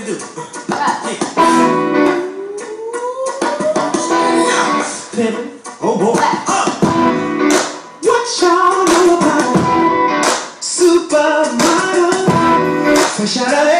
we do? Right. Hey. Oh boy. Uh. What y'all know about supermodel? Out